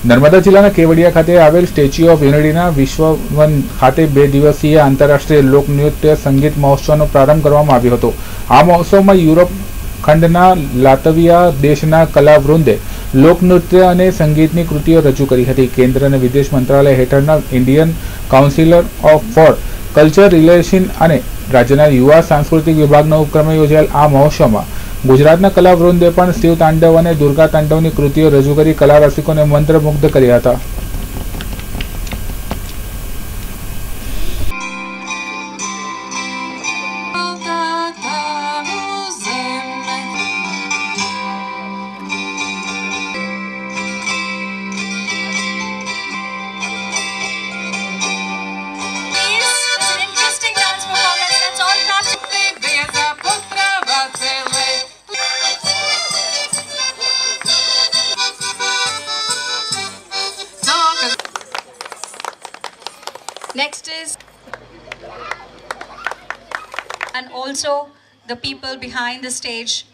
નર્મદા જિલ્લાના કેવડિયા ખાતે આવેલ સ્ટેચ્યુ ઓફ યુનિટીના વિશ્વવન ખાતે બે દિવસીય આંતરરાષ્ટ્રીય લોકનૃત્ય સંગીત મહોત્સવનો પ્રારંભ કરવામાં આવ્યો હતો. આ મહોત્સવમાં યુરોપ ખંડના લાતવિયા દેશના કલાવૃંદે લોકનૃત્ય અને સંગીતની કૃતિઓ રજૂ કરી હતી. કેન્દ્ર અને વિદેશ મંત્રાલય હેઠળના Indian councillor of for culture relation અને રાજ્યના યુવા સાંસ્કૃતિક વિભાગના ઉપક્રમે યોજાયેલ આ મહોત્સવમાં ગુજરાતના કલાવૃંદે પણ શિવ તાંડવ અને દુર્ગા તાંડવની કૃતિઓ રજૂ કરી કલારસિકોને મંત્રમુગ્ધ કર્યા હતા. Next is and also the people behind the stage.